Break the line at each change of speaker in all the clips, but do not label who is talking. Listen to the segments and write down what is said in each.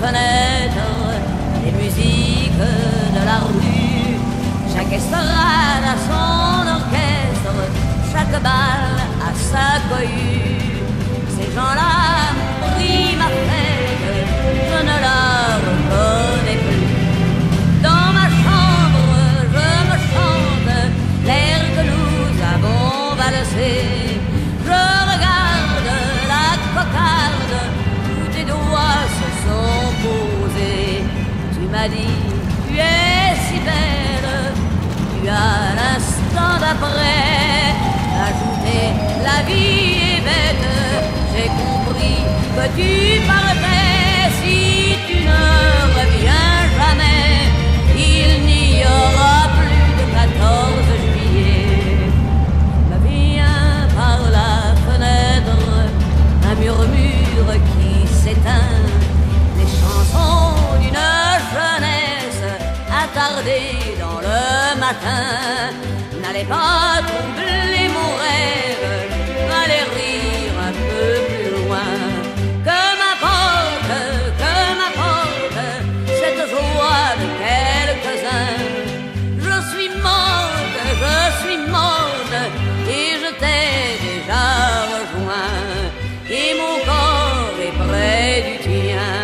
fenêtre les musiques de la rue. Chaque estrade a son orchestre, chaque bal a sa cohue. Tu es si belle, tu as l'instant d'après ajouté, la vie est bête. J'ai compris que tu partais si tu ne matin. N'allez pas troubler mon rêve, allez rire un peu plus loin. Que m'apporte, que m'apporte cette joie de quelques-uns. Je suis morte, je suis morte, et je t'ai déjà rejoint. Et mon corps est près du tien,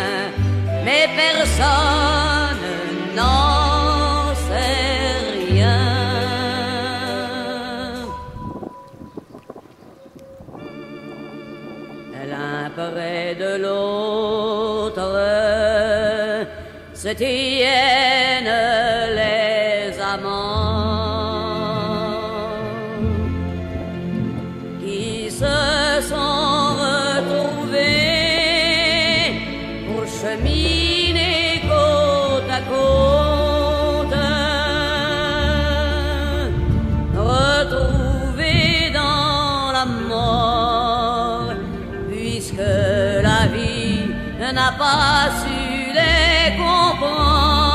de l'autre. Se tiennent les amants n'a pas su les comprendre.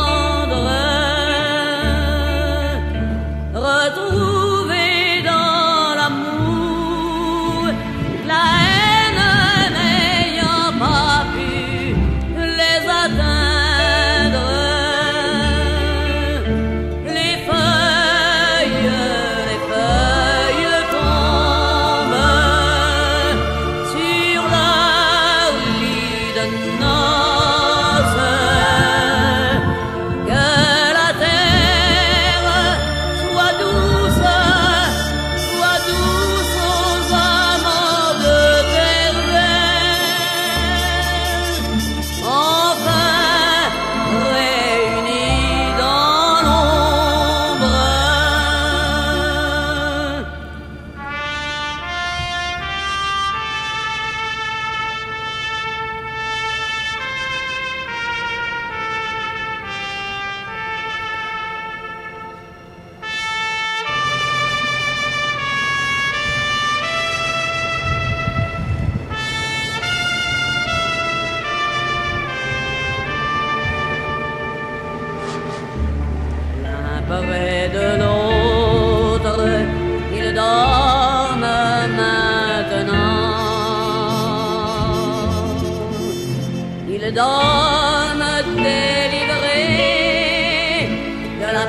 près de l'autre, ils dorment maintenant. Ils dorment délivrés de la